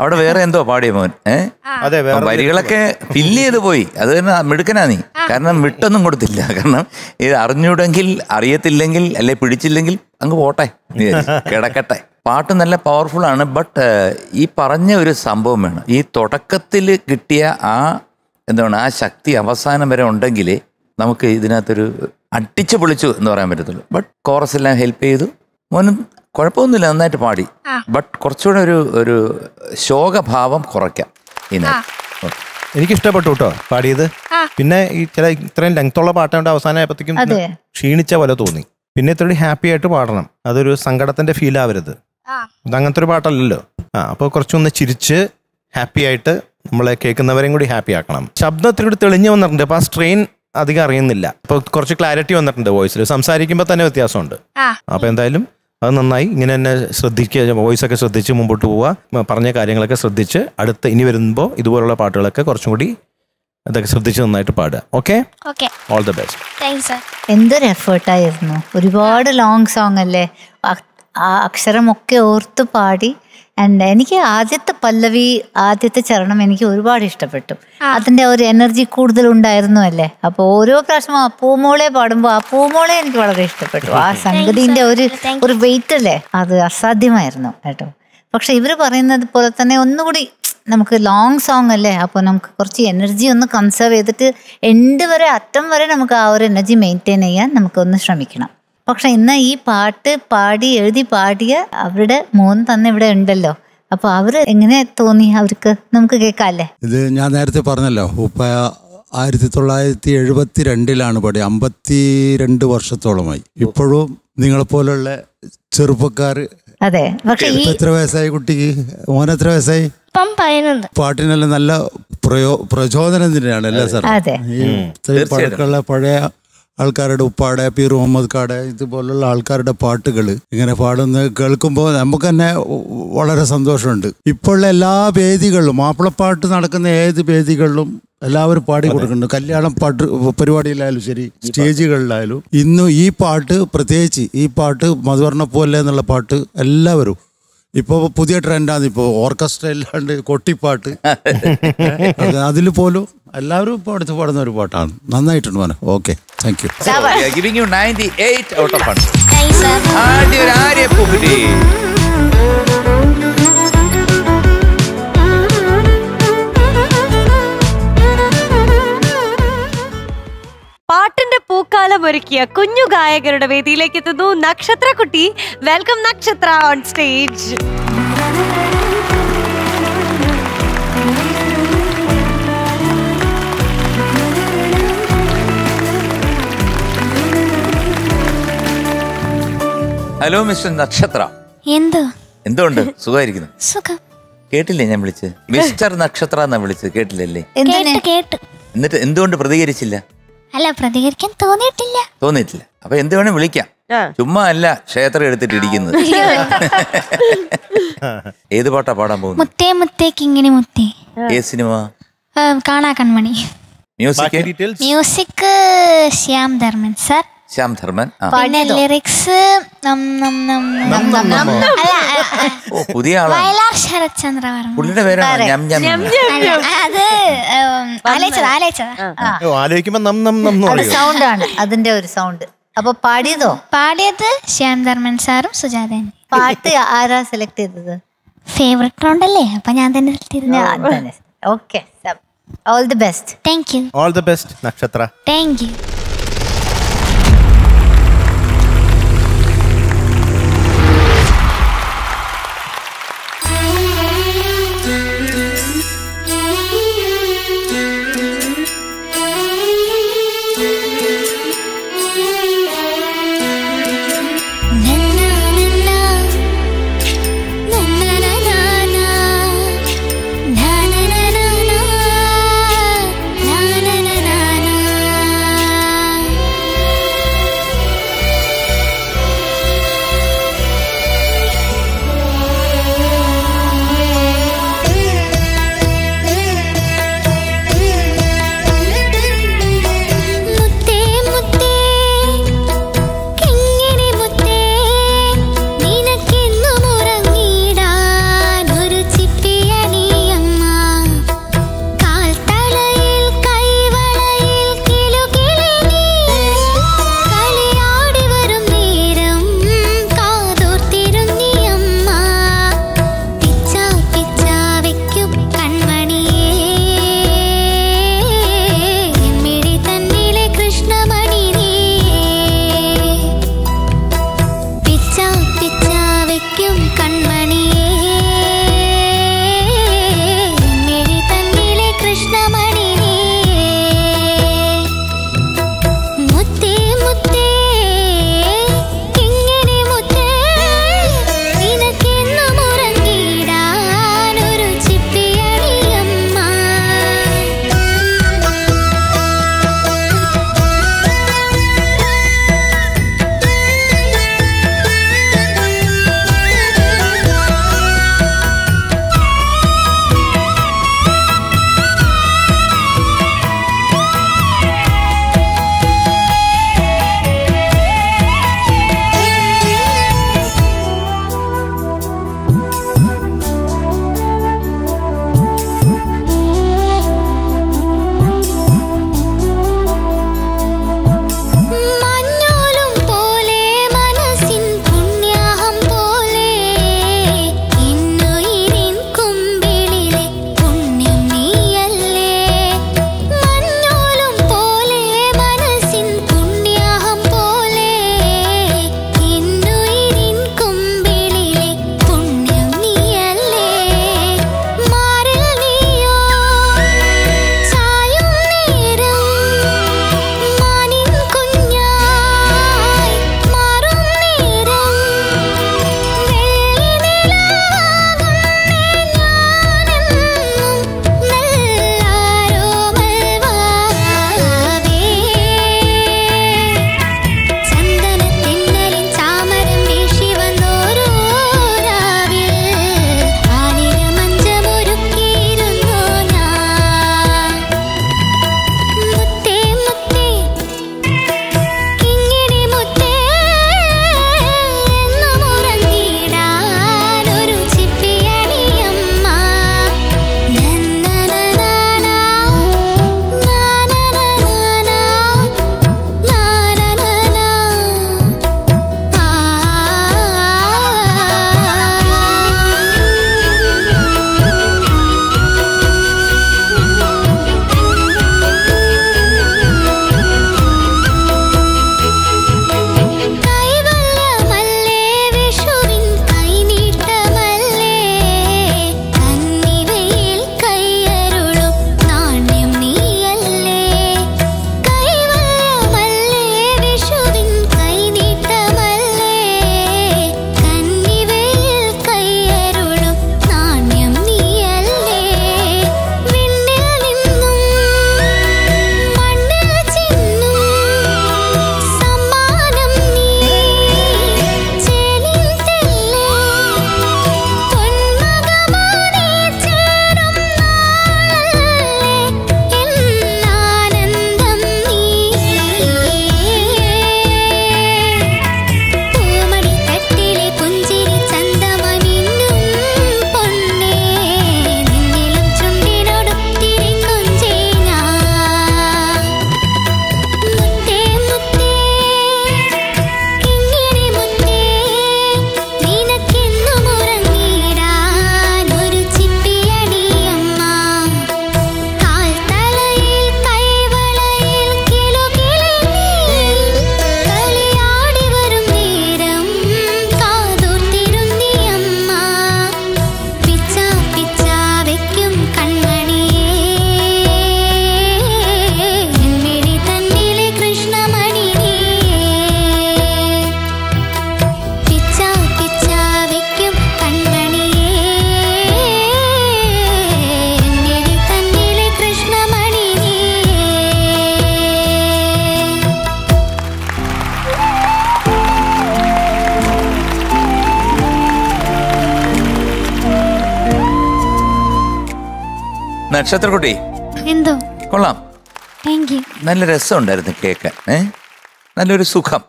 അവിടെ വേറെ എന്തോ പാടിയ മോൻ ഏഹ് അതെ വേറെ വരികളൊക്കെ ഫില്ല് ചെയ്ത് പോയി. അത് തന്നെ മിടുക്കനാ നീ. കാരണം വിട്ടൊന്നും കൊടുത്തില്ല. കാരണം ഇത് അറിഞ്ഞൂടെങ്കിൽ അറിയത്തില്ലെങ്കിൽ അല്ലെ പിടിച്ചില്ലെങ്കിൽ അങ്ങ് പോട്ടെ. നീ കിടക്കട്ടെ. പാട്ട് നല്ല പവർഫുൾ ആണ്. ബട്ട് ഈ പറഞ്ഞ ഒരു സംഭവം വേണം. ഈ തുടക്കത്തിൽ കിട്ടിയ ആ എന്താണ് ആ ശക്തി അവസാനം വരെ ഉണ്ടെങ്കിൽ നമുക്ക് ഇതിനകത്തൊരു അടിച്ചു പൊളിച്ചു എന്ന് പറയാൻ പറ്റത്തുള്ളൂ. ബട്ട് കോറസ് എല്ലാം ഹെൽപ്പ് ചെയ്തു. മോനും കുഴപ്പമൊന്നുമില്ല നന്നായിട്ട് പാടി. ബട്ട് കുറച്ചുകൂടെ ഒരു ഒരു ശോകഭാവം കുറയ്ക്കാം ഓക്കെ എനിക്ക് ഇഷ്ടപ്പെട്ടു കേട്ടോ പാടിയത്. പിന്നെ ഈ ചില ഇത്രയും ലെങ്ത്തുള്ള പാട്ടാണ്ട് അവസാനമായപ്പോഴത്തേക്കും. ക്ഷീണിച്ച പോലെ തോന്നി. പിന്നെ ഇത്രയും ഹാപ്പി ആയിട്ട് പാടണം. അതൊരു സങ്കടത്തിന്റെ ഫീൽ ആവരുത്. അതങ്ങനത്തെ അങ്ങനത്തെ ഒരു പാട്ടല്ലല്ലോ. ആ അപ്പോൾ കുറച്ചൊന്ന് ചിരിച്ച് ഹാപ്പി ആയിട്ട് നമ്മളെ കേൾക്കുന്നവരെയും കൂടി ഹാപ്പി ആക്കണം. ശബ്ദത്തിൽ കൂടി തെളിഞ്ഞു വന്നിട്ടുണ്ട്. അപ്പോൾ ആ സ്ട്രെയിൻ അധികം അറിയുന്നില്ല. അപ്പോൾ കുറച്ച് ക്ലാരിറ്റി വന്നിട്ടുണ്ട് വോയിസിൽ സംസാരിക്കുമ്പോൾ തന്നെ വ്യത്യാസമുണ്ട്. അപ്പൊ അപ്പോൾ എന്തായാലും അത് നന്നായി. ഇങ്ങനെ തന്നെ ശ്രദ്ധിക്കുക. വോയിസ് ഒക്കെ ശ്രദ്ധിച്ച് മുമ്പോട്ട് പോവുക. പറഞ്ഞ കാര്യങ്ങളൊക്കെ ശ്രദ്ധിച്ച് അടുത്ത ഇനി വരുമ്പോൾ ഇതുപോലുള്ള പാട്ടുകളൊക്കെ കുറച്ചും കൂടി അതൊക്കെ ശ്രദ്ധിച്ച് നന്നായിട്ട് പാടുക. Okay okay all the best എന്തൊരു എഫേർട്ടായിരുന്നു. ഒരുപാട് ലോങ് സോങ് അല്ലേ? അക്ഷരമൊക്കെ ഓർത്ത് പാടി ആൻഡ് എനിക്ക് ആദ്യത്തെ പല്ലവി ആദ്യത്തെ ചരണം എനിക്ക് ഒരുപാട് ഇഷ്ടപ്പെട്ടു. അതിന്റെ ഒരു എനർജി കൂടുതൽ ഉണ്ടായിരുന്നു അല്ലേ? അപ്പോൾ ഓരോ പ്രാവശ്യം ആ പൂമോളെ പാടുമ്പോൾ ആ പൂമോളെ എനിക്ക് വളരെ ഇഷ്ടപ്പെട്ടു. ആ സംഗതിന്റെ ഒരു ഒരു വെയിറ്റ് അല്ലേ? അത് അസാധ്യമായിരുന്നു കേട്ടോ. പക്ഷെ ഇവർ പറയുന്നത് പോലെ തന്നെ ഒന്നുകൂടി നമുക്ക് ലോങ് സോങ് അല്ലേ? അപ്പോൾ നമുക്ക് കുറച്ച് എനർജി ഒന്ന് കൺസേർവ് ചെയ്തിട്ട് എൻഡ് വരെ അറ്റം വരെ നമുക്ക് ആ ഒരു എനർജി മെയിന്റെയിൻ ചെയ്യാൻ നമുക്കൊന്ന് ശ്രമിക്കണം. പക്ഷെ ഇന്ന് ഈ പാട്ട് പാടി എഴുതി പാടിയ അവരുടെ മോൻ തന്നെ ഇവിടെ ഉണ്ടല്ലോ. അപ്പൊ അവർ എങ്ങനെ തോന്നി അവർക്ക്? നമുക്ക് കേൾക്കാല്ലേ? ഇത് ഞാൻ നേരത്തെ പറഞ്ഞല്ലോ ഉപ്പ ആയിരത്തി തൊള്ളായിരത്തി എഴുപത്തി രണ്ടിലാണ് പാടി അമ്പത്തി രണ്ട് വർഷത്തോളമായി. ഇപ്പോഴും നിങ്ങളെ നിങ്ങളെപ്പോലുള്ള ചെറുപ്പക്കാർ അതെ പക്ഷെ എത്ര വയസ്സായി കുട്ടിക്ക് മോൻ എത്ര വയസ്സായി? പാട്ടിനെല്ലാം നല്ല പ്രയോ പ്രചോദനം തന്നെയാണ് അല്ലേ സാർ അതെ. ഈ പഴക്കമുള്ള പഴയ ആൾക്കാരുടെ ഉപ്പാടെ പീർ മുഹമ്മദ് കാടെ ഇതുപോലുള്ള ആൾക്കാരുടെ പാട്ടുകൾ ഇങ്ങനെ പാടുന്ന കേൾക്കുമ്പോൾ നമുക്ക് തന്നെ വളരെ സന്തോഷമുണ്ട്. ഇപ്പോഴുള്ള എല്ലാ വേദികളിലും മാപ്പിളപ്പാട്ട് നടക്കുന്ന ഏത് വേദികളിലും എല്ലാവരും പാടി കൊടുക്കുന്നുണ്ട്. കല്യാണം പാട്ട് പരിപാടിയിലായാലും ശരി സ്റ്റേജുകളിലായാലും. ഇന്നും ഈ പാട്ട് പ്രത്യേകിച്ച് ഈ പാട്ട് മധുവർണ പോലെ എന്നുള്ള പാട്ട് എല്ലാവരും. ഇപ്പോൾ പുതിയ ട്രെൻഡാണ് ഇപ്പോൾ ഓർക്കസ്ട്ര ഇല്ലാണ്ട് കൊട്ടിപ്പാട്ട് അതിൽ പോലും എല്ലാവരും ഇപ്പോൾ അടുത്ത് പാടുന്ന ഒരു പാട്ടാണ്. നന്നായിട്ടുണ്ട് മോനെ. Okay thank you giving you ninety eight out of hundred പാട്ടിന്റെ പൂക്കാലം ഒരുക്കിയ കുഞ്ഞു ഗായകരുടെ വേദിയിലേക്ക് എത്തുന്നു നക്ഷത്ര കുട്ടി വെൽക്കം നക്ഷത്ര on stage hello mister Nakshatra എന്തോ? എന്തോണ്ട്? സുഖമായിരിക്കുന്നു. സുഖം. കേട്ടില്ലേ ഞാൻ വിളിച്ച് മിസ്റ്റർ നക്ഷത്ര എന്നാ വിളിച്ചത്? കേട്ടില്ലല്ലേ? കേട്ട് കേട്ട്. എന്നിട്ട് എന്തുകൊണ്ട് പ്രതികരിച്ചില്ല? അല്ല പ്രതികരിക്കാൻ തോന്നിയിട്ടില്ല. തോന്നിയിട്ടില്ല. അപ്പൊ എന്ത് വേണേ വിളിക്കാം. ചുമ്മാ അല്ല ക്ഷേത്രം എടുത്തിട്ട് ഇരിക്കുന്നത്. ഏത് പാട്ടാ പാടാൻ പോകുന്നത്? മുത്തേ മുത്തേ കിങ്ങിണി മുത്തേ. ഏ സിനിമ? ആ, Kaana Kanmani. Music music Shyam Dharman sir. Shyam Dharman പിന്നെ ലിറിക്സ് പുതിയ വയലാർ ശരത് ചന്ദ്ര വർമ്മ. പുള്ളിയുടെ പേരാണ്? ഞം ഞം അത് ആലോചിച്ചതാ ആലോചിച്ചതാ. സൗണ്ട് ആണ്. അതിന്റെ ഒരു സൗണ്ട് അപ്പൊ പാടിയതോ? പാടിയത് ശ്യാം ധർമ്മൻ സാറും സുജാതയും പാട്ട് ആരാ സെലക്ട് ചെയ്തത്? ഫേവറേറ്റ് റൗണ്ടല്ലേ അപ്പൊ ഞാൻ തന്നെ okay all the best thank you all the best Nakshatra. Thank you നക്ഷത്രക്കുട്ടി. എന്തോ? കൊള്ളാം. നല്ല രസമുണ്ടായിരുന്നു കേൾക്കാൻ ഏ? നല്ലൊരു സുഖം.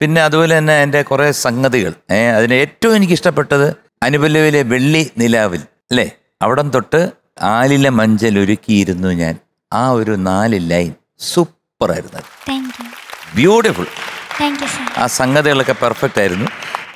പിന്നെ അതുപോലെ തന്നെ എന്റെ കുറേ സംഗതികൾ. ഏ അതിന് ഏറ്റവും എനിക്ക് ഇഷ്ടപ്പെട്ടത് അനുപല്ലവിലെ വെള്ളി നിലാവിൽ. അല്ലേ? അവിടം തൊട്ട് ആലിലെ മഞ്ചൽ ഒരുക്കിയിരുന്നു ഞാൻ. ആ ഒരു നാല് ലൈൻ സൂപ്പറായിരുന്നു ആയിരുന്നു ബ്യൂട്ടിഫുൾ ആ സംഗതികളൊക്കെ പെർഫെക്റ്റ് ആയിരുന്നു.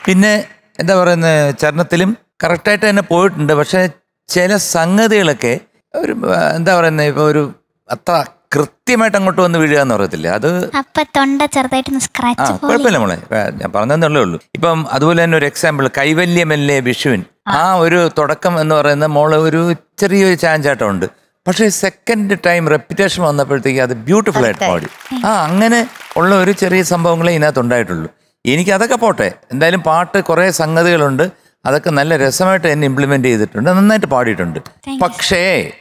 പിന്നെ എന്താ പറയുന്നത്? ചരണത്തിലും കറക്റ്റായിട്ട് തന്നെ പോയിട്ടുണ്ട്. പക്ഷേ ചില സംഗതികളൊക്കെ ഒരു എന്താ പറയുന്നത് ഇപ്പൊ ഒരു അത്ര കൃത്യമായിട്ട് അങ്ങോട്ട് വന്ന് വീഴുക എന്ന് പറയത്തില്ല? അത് തൊണ്ട ചെറുതായിട്ട് സ്ക്രാച്ച് കുഴപ്പമില്ല മോളെ. ഞാൻ പറഞ്ഞതന്നേ ഉള്ളൂ. ഇപ്പം അതുപോലെ തന്നെ ഒരു എക്സാമ്പിൾ കൈവല്യമല്ലേ വിഷുവിൻ? ആ. ഒരു തുടക്കം എന്ന് പറയുന്ന മോളെ ഒരു ചെറിയൊരു ചാഞ്ചാട്ടം ഉണ്ട്. പക്ഷേ സെക്കൻഡ് ടൈം റെപ്യൂട്ടേഷൻ വന്നപ്പോഴത്തേക്ക് അത് ബ്യൂട്ടിഫുൾ ആയിട്ട് പാടി ആ അങ്ങനെ ഉള്ള ഒരു ചെറിയ സംഭവങ്ങളെ ഇതിനകത്ത് ഉണ്ടായിട്ടുള്ളൂ. എനിക്ക് അതൊക്കെ പോട്ടെ. എന്തായാലും പാട്ട് കുറേ സംഗതികളുണ്ട്. അതൊക്കെ നല്ല രസമായിട്ട് എന്നെ ഇംപ്ലിമെന്റ് ചെയ്തിട്ടുണ്ട്. നന്നായിട്ട് പാടിയിട്ടുണ്ട്. പക്ഷേ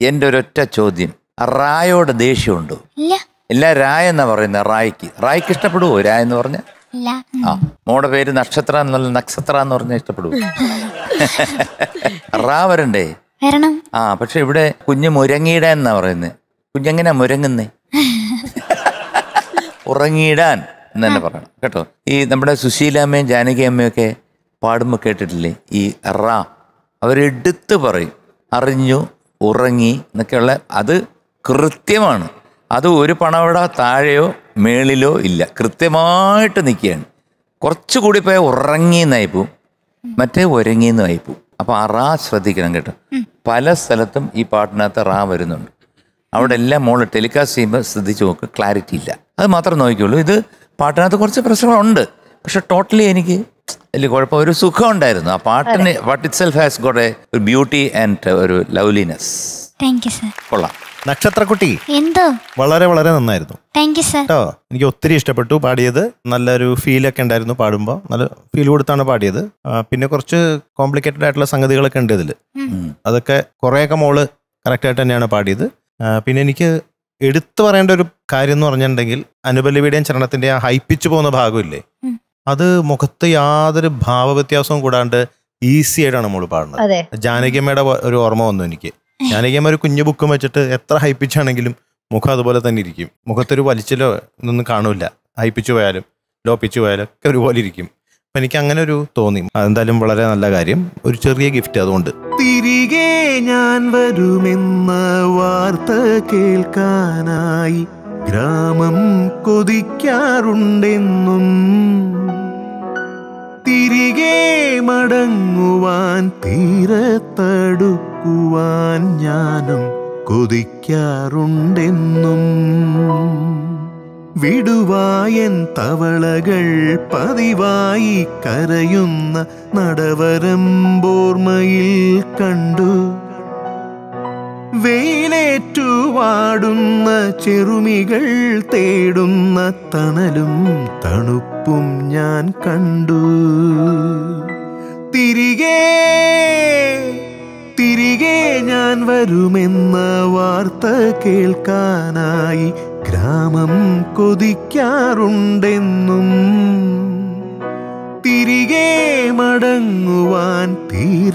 എന്റെ ഒരൊറ്റ ചോദ്യം റായോട് ദേഷ്യമുണ്ടോ? ഇല്ല. റായ രായ എന്നാ പറയുന്നത് റായ്ക്ക്. റായ്ക്ക് ഇഷ്ടപ്പെടുവോ? രായ എന്ന് പറഞ്ഞ? ആ മോടെ പേര് നക്ഷത്ര എന്നല്ല നക്ഷത്ര എന്ന് പറഞ്ഞാൽ ഇഷ്ടപ്പെടുവോ? റാ വരണ്ടേ? വരണം. ആ പക്ഷെ ഇവിടെ കുഞ്ഞു മുരങ്ങിയിടാൻ എന്നാ പറയുന്നത് കുഞ്ഞെങ്ങനെയാ മുരങ്ങുന്നേ? ഉറങ്ങിയിടാൻ എന്ന് തന്നെ പറയണം. കേട്ടോ? ഈ നമ്മുടെ സുശീലാമ്മയും ജാനകി അമ്മയൊക്കെ പാടുമ്പോൾ കേട്ടിട്ടില്ലേ? ഈ റാ. അവരെടുത്ത് പറയും. അറിഞ്ഞു ഉറങ്ങി എന്നൊക്കെയുള്ള അത് കൃത്യമാണ്. അത് ഒരു പണവട താഴെയോ മേളിലോ ഇല്ല. കൃത്യമായിട്ട് നിൽക്കുകയാണ്. കുറച്ചുകൂടി പോയാൽ ഉറങ്ങി എന്നായി പോവും. മറ്റേ ഒരങ്ങി എന്നായി പോവും. അപ്പോൾ ആ റാ ശ്രദ്ധിക്കണം കേട്ടോ. പല സ്ഥലത്തും ഈ പാട്ടിനകത്ത് റാ വരുന്നുണ്ട്. അവിടെ എല്ലാം മോൾ ടെലികാസ്റ്റ് ചെയ്യുമ്പോൾ ശ്രദ്ധിച്ച് നോക്ക്. ക്ലാരിറ്റി ഇല്ല. അത് മാത്രം നോക്കിയുള്ളൂ ഇത് പാട്ടിനകത്ത് കുറച്ച് പ്രശ്നങ്ങളുണ്ട്. പക്ഷെ ടോട്ടലി എനിക്ക് വലിയ കുഴപ്പം ഒരു സുഖം ഉണ്ടായിരുന്നു ആ പാട്ടിന് പാട്ട് itself has got a ഒരു ബ്യൂട്ടി ആൻഡ് ഒരു ലവ്ലിനെസ് താങ്ക് യു സർ കൊള്ളാം. നക്ഷത്രക്കുട്ടി. എന്തോ? വളരെ വളരെ നന്നായിരുന്നു. താങ്ക് യു സർ കേട്ടോ എനിക്ക് ഒത്തിരി ഇഷ്ടപ്പെട്ടു പാടിയത്. നല്ലൊരു ഫീൽ ഒക്കെ ഉണ്ടായിരുന്നു പാടുമ്പോൾ. നല്ല ഫീൽ കൊടുത്താണ് പാടിയത്. പിന്നെ കുറച്ച് കോംപ്ലിക്കേറ്റഡ് ആയിട്ടുള്ള സംഗതികളൊക്കെ ഉണ്ട് ഇതിൽ അതൊക്കെ കുറേയൊക്കെ മോൾ കറക്റ്റായിട്ട് തന്നെയാണ് പാടിയത്. പിന്നെ എനിക്ക് എടുത്തു പറയേണ്ട ഒരു കാര്യം എന്ന് പറഞ്ഞിട്ടുണ്ടെങ്കിൽ അനുപല്ലവിയുടെയും ചരണത്തിന്റെ ആ ഹൈപ്പിച്ച് പോകുന്ന ഭാഗമില്ലേ. അത് മുഖത്ത് യാതൊരു ഭാവവ്യത്യാസവും കൂടാണ്ട് ഈസി ആയിട്ടാണ് നമ്മൾ പാടുന്നത്. അതെ. ജാനകിയമ്മയുടെ ഒരു ഓർമ്മ വന്നു എനിക്ക്. ജാനകിയമ്മ ഒരു കുഞ്ഞു ബുക്കും വെച്ചിട്ട് എത്ര ഹൈപ്പിച്ചാണെങ്കിലും മുഖം അതുപോലെ തന്നെ ഇരിക്കും. മുഖത്തൊരു വലിച്ചിലോ ഇതൊന്നും കാണൂല ഹൈപ്പിച്ചു പോയാലും ലോ പിച്ചു പോയാലും ഒക്കെ ഒരുപോലെ ഇരിക്കും. അപ്പൊ എനിക്ക് അങ്ങനെ ഒരു തോന്നി. എന്തായാലും വളരെ നല്ല കാര്യം. ഒരു ചെറിയ ഗിഫ്റ്റ് അതുകൊണ്ട്. തിരികെ ഞാൻ വരുമെന്ന വാർത്ത കേൾക്കാനായി. ഗ്രാമം കൊതിക്കാറുണ്ടെന്നും തിരികെ മടങ്ങുവാൻ തീരത്തടുക്കുവാൻ ഞാനും കൊതിക്കാറുണ്ടെന്നും വിടുവായൻ തവളകൾ പതിവായി കരയുന്ന നടവരം നടവരമ്പോർമയിൽ കണ്ടു. വെയിലേറ്റുവാടുന്ന ചെറുമികൾ തേടുന്ന തണലും തണുപ്പും ഞാൻ കണ്ടു. തിരികെ തിരികെ ഞാൻ വരുമെന്ന വാർത്ത കേൾക്കാനായി ഗ്രാമം കൊതിക്കാറുണ്ടെന്നും തിരികെ മടങ്ങുവാൻ തീരത്തടുക്കുവാൻ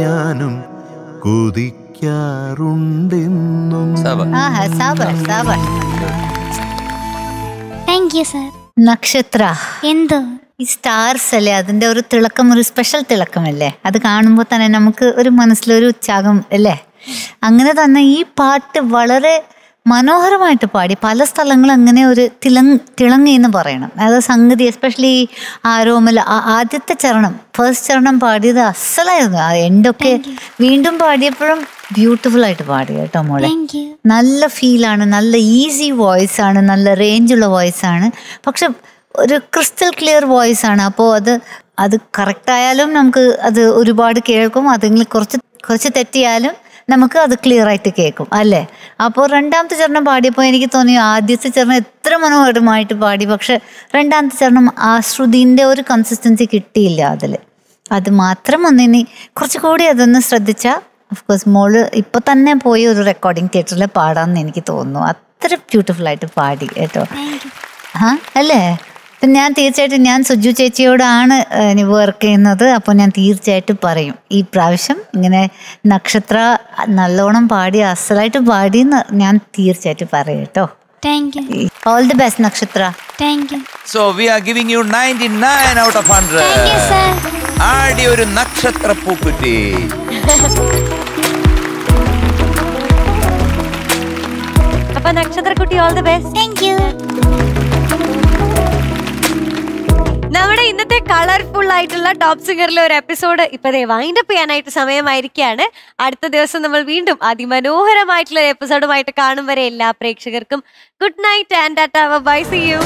ഞാനും കൊതിക്കാറുണ്ടെന്നും സാബർ താങ്ക് യു സർ നക്ഷത്ര. എന്തോ? ഈ സ്റ്റാർസ് അല്ലേ? അതിന്റെ ഒരു തിളക്കം ഒരു സ്പെഷ്യൽ തിളക്കമല്ലേ? അത് കാണുമ്പോൾ തന്നെ നമുക്ക് ഒരു മനസ്സിലൊരു ഉത്സാഹം അല്ലേ? അങ്ങനെ തന്നെ ഈ പാട്ട് വളരെ മനോഹരമായിട്ട് പാടി. പല സ്ഥലങ്ങളും അങ്ങനെ ഒരു തിളങ് തിളങ്ങി എന്ന് പറയണം. അതായത് സംഗതി എസ്പെഷ്യലി ആരോമൽ ആദ്യത്തെ ചരണം ഫസ്റ്റ് ചരണം പാടിയത് അസലായിരുന്നു. ആ എൻഡൊക്കെ വീണ്ടും പാടിയപ്പോഴും ബ്യൂട്ടിഫുൾ ആയിട്ട് പാടി കേട്ടോ മോളെ. നല്ല ഫീലാണ് നല്ല ഈസി വോയിസ് ആണ് നല്ല റേഞ്ചുള്ള വോയിസ് ആണ്. പക്ഷെ ഒരു ക്രിസ്റ്റൽ ക്ലിയർ വോയിസ് ആണ്. അപ്പോൾ അത് അത് കറക്റ്റ് ആയാലും നമുക്ക് അത് ഒരുപാട് കേൾക്കും. അതെങ്കിൽ കുറച്ച് കുറച്ച് തെറ്റിയാലും നമുക്ക് അത് ക്ലിയർ ആയിട്ട് കേൾക്കും അല്ലേ? അപ്പോൾ രണ്ടാമത്തെ ചരണം പാടിയപ്പോൾ എനിക്ക് തോന്നി ആദ്യത്തെ ചരണം എത്ര മനോഹരമായിട്ട് പാടി പക്ഷെ രണ്ടാമത്തെ ചരണം ആ ശ്രുതിന്റെ ഒരു കൺസിസ്റ്റൻസി കിട്ടിയില്ല അതിൽ. അത് മാത്രം ഒന്നിനി കുറച്ചുകൂടി അതൊന്ന് ശ്രദ്ധിച്ചാൽ കോഴ്സ് മോൾ ഇപ്പൊ തന്നെ പോയി ഒരു റെക്കോർഡിംഗ് തിയേറ്ററിൽ പാടാമെന്ന് എനിക്ക് തോന്നുന്നു. അത്ര ബ്യൂട്ടിഫുൾ ആയിട്ട് പാടി കേട്ടോ. ആ അല്ലേ? അപ്പം ഞാൻ തീർച്ചയായിട്ടും ഞാൻ സുജു ചേച്ചിയോടാണ് വർക്ക് ചെയ്യുന്നത്. അപ്പോൾ ഞാൻ തീർച്ചയായിട്ടും പറയും. ഈ പ്രാവശ്യം ഇങ്ങനെ നക്ഷത്ര നല്ലോണം പാടി അസലായിട്ട് പാടി എന്ന് ഞാൻ തീർച്ചയായിട്ടും പറയും കേട്ടോ. The best Nakshatra. Thank you so we are giving you ninety nine out of thank you hundred sir ആടി ഒരു നക്ഷത്ര പൂക്കുറ്റി. അപ്പൊ നക്ഷത്രക്കുട്ടി all the best thank you നമ്മുടെ ഇന്നത്തെ കളർഫുൾ ആയിട്ടുള്ള ടോപ്പ് സിംഗറിലെ ഒരു എപ്പിസോഡ് ഇപ്പൊ വൈൻഡപ്പ് ചെയ്യാനായിട്ട് സമയമായിരിക്കുകയാണ്. അടുത്ത ദിവസം നമ്മൾ വീണ്ടും അതിമനോഹരമായിട്ടുള്ള ഒരു എപ്പിസോഡുമായിട്ട് കാണും വരെ എല്ലാ പ്രേക്ഷകർക്കും. Good night and bye see you